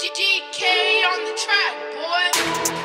DK on the track, boy.